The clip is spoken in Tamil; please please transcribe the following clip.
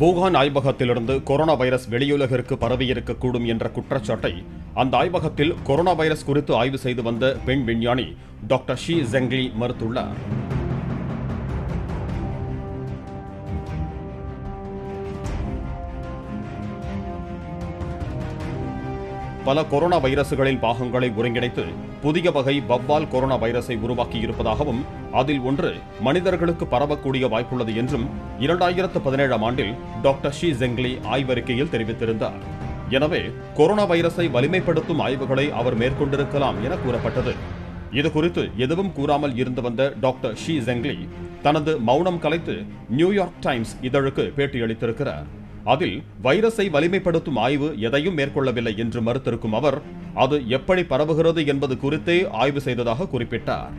வூகான் ஆய்வகத்திலிருந்து கொரோனா வைரஸ் வெளியுலகிற்கு பரவியிருக்கக்கூடும் என்ற குற்றச்சாட்டை அந்த ஆய்வகத்தில் கொரோனா வைரஸ் குறித்து ஆய்வு செய்து வந்த பெண் விஞ்ஞானி டாக்டர் ஷி ஜெங்லி மறுத்துள்ளார். பல கொரோனா வைரசுகளின் பாகங்களை ஒருங்கிணைத்து புதிய வகை வவ்வால் கொரோனா வைரஸை உருவாக்கி இருப்பதாகவும் அதில் ஒன்று மனிதர்களுக்கு பரவக்கூடிய வாய்ப்புள்ளது என்றும் இரண்டாயிரத்து பதினேழாம் ஆண்டில் டாக்டர் ஷி ஜெங்லி ஆய்வறிக்கையில் தெரிவித்திருந்தார். எனவே கொரோனா வைரஸை வலிமைப்படுத்தும் ஆய்வுகளை அவர் மேற்கொண்டிருக்கலாம் என கூறப்பட்டது. இது குறித்து எதுவும் கூறாமல் இருந்து வந்த டாக்டர் ஷி ஜெங்லி தனது மௌனம் கலைத்து நியூயார்க் டைம்ஸ் இதழுக்கு பேட்டியளித்திருக்கிறார். அதில் வைரஸை வலிமைப்படுத்தும் ஆய்வு எதையும் மேற்கொள்ளவில்லை என்று மறுத்திருக்கும் அவர் அது எப்படி பரவுகிறது என்பது குறித்தே ஆய்வு செய்ததாக குறிப்பிட்டார்.